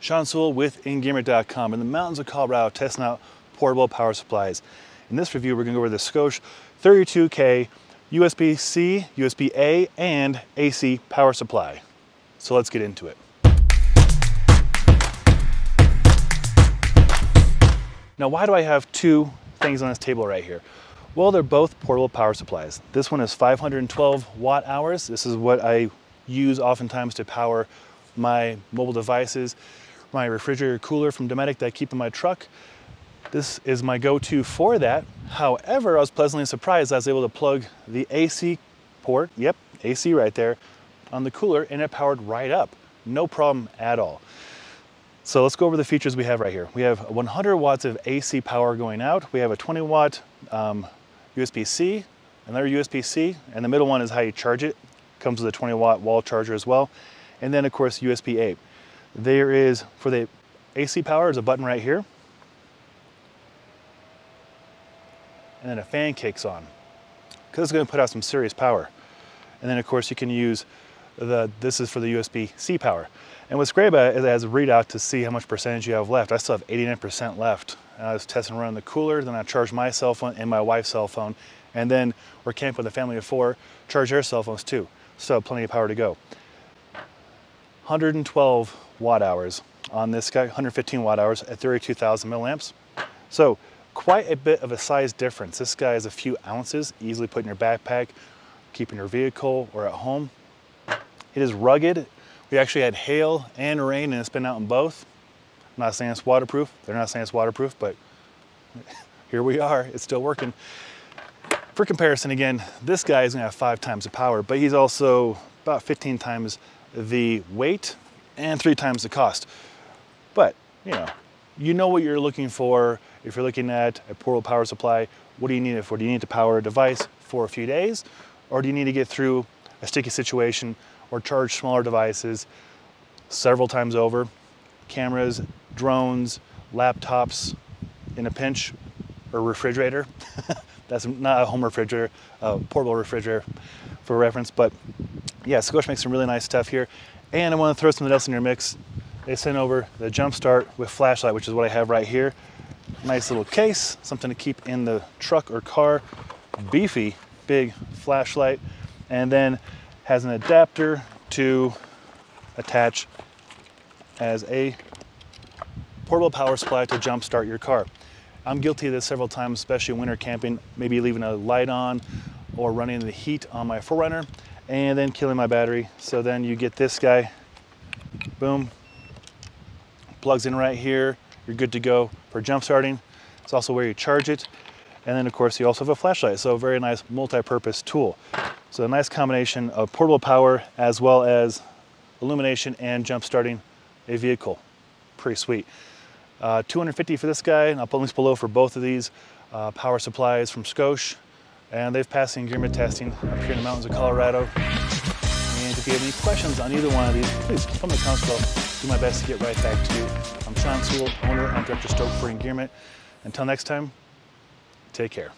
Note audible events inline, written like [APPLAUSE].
Sean Sewell with Engearment.com in the mountains of Colorado testing out portable power supplies. In this review, we're gonna go over the Scosche 32K USB-C, USB-A, and AC power supply. So let's get into it. Now, why do I have two things on this table right here? Well, they're both portable power supplies. This one is 512 watt hours. This is what I use oftentimes to power my mobile devices, my refrigerator cooler from Dometic that I keep in my truck. This is my go-to for that. However, I was pleasantly surprised I was able to plug the AC port, yep, AC right there, on the cooler and it powered right up. No problem at all. So let's go over the features we have right here. We have 100 watts of AC power going out. We have a 20 watt um, USB-C, another USB-C, and the middle one is how you charge it. Comes with a 20 watt wall charger as well. And then of course USB-A. There is, for the AC power, there's a button right here. And then a fan kicks on. Because it's gonna put out some serious power. And then of course you can use the, this is for the USB-C power. And what's great about it is it has a readout to see how much percentage you have left. I still have 89% left. And I was testing around the cooler, then I charged my cell phone and my wife's cell phone. And then we're camping with a family of four, charge their cell phones too. So plenty of power to go. 112 watt hours on this guy, 115 watt hours at 32,000 milliamps. So quite a bit of a size difference. This guy is a few ounces, easily put in your backpack, keep in your vehicle or at home. It is rugged. We actually had hail and rain and it's been out in both. I'm not saying it's waterproof. They're not saying it's waterproof, but [LAUGHS] here we are. It's still working. For comparison, again, this guy is gonna have five times the power, but he's also about 15 times the weight and three times the cost. But, you know, you know what you're looking for. If you're looking at a portable power supply, what do you need it for? Do you need to power a device for a few days? Or do you need to get through a sticky situation or charge smaller devices several times over? Cameras, drones, laptops in a pinch, or refrigerator. [LAUGHS] That's not a home refrigerator, a portable refrigerator for reference, but yeah, Scosche makes some really nice stuff here. And I want to throw something else in your mix. They sent over the Jumpstart with flashlight, which is what I have right here. Nice little case, something to keep in the truck or car. Beefy, big flashlight. And then has an adapter to attach as a portable power supply to jumpstart your car. I'm guilty of this several times, especially winter camping, maybe leaving a light on or running the heat on my 4Runner and then killing my battery. So then you get this guy, boom, plugs in right here. You're good to go for jump starting. It's also where you charge it. And then of course you also have a flashlight. So a very nice multi-purpose tool. So a nice combination of portable power as well as illumination and jump starting a vehicle. Pretty sweet. Uh, 250 for this guy, and I'll put links below for both of these uh, power supplies from Scosche and they've passed the Engearment testing up here in the mountains of Colorado. And if you have any questions on either one of these, please come to the comments below. Do my best to get right back to you. I'm Sean Sewell, owner and director of Stoke for Engearment. Until next time, take care.